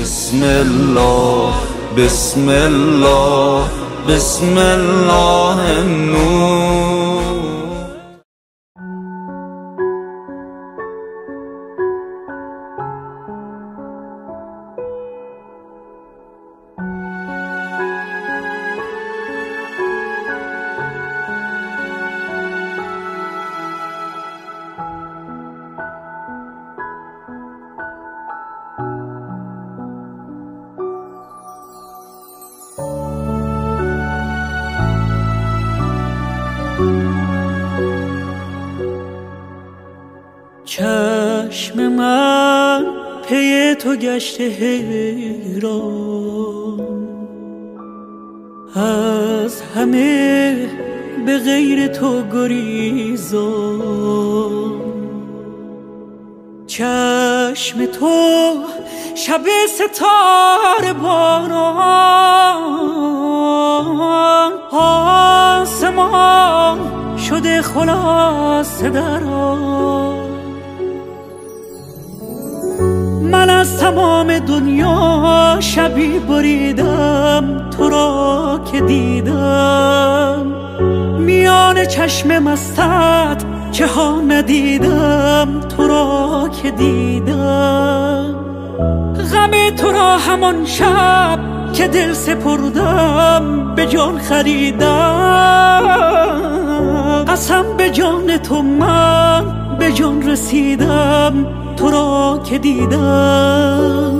بسم الله بسم الله بسم الله چشم من پی تو گشته حیران. از همه به غیر تو گریزان. چشم تو شب ستاره باران. آسمان شده خلاصه دران از تمام دنیا شبی بریدم تو را که دیدم. میان چشم مستت که ها ندیدم تو را که دیدم. غم تو را همان شب که دل سپردم به جان خریدم. قسم به جان تو من به جان رسیدم. تو را که دیدم.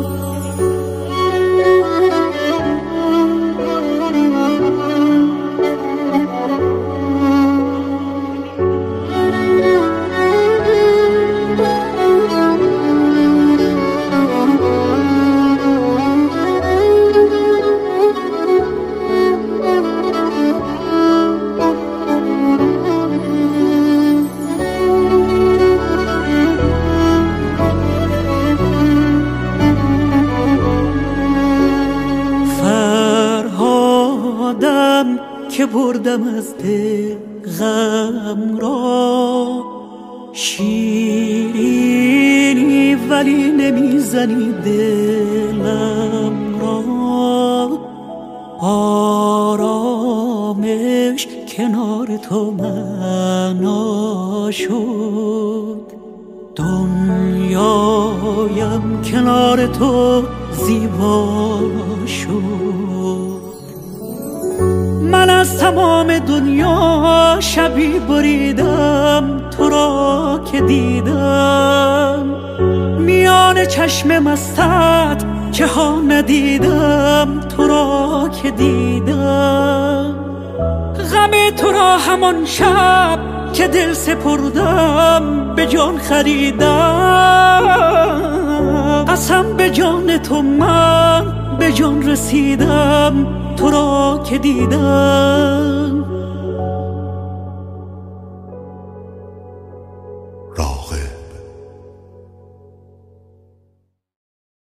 که بردم از دل غم را. شیرینی ولی نمی‌زنی دلم را. آرامش کنار تو معنا شد. دنیایم کنار تو زیبا شد. من از تمام دنیا شبی بریدم تو را که دیدم. میان چشم مستت که ها ندیدم تو را که دیدم. غم تو را همان شب که دل سپردم به جان خریدم. قسم به جان تو من به جان رسیدم تو را که دیدم.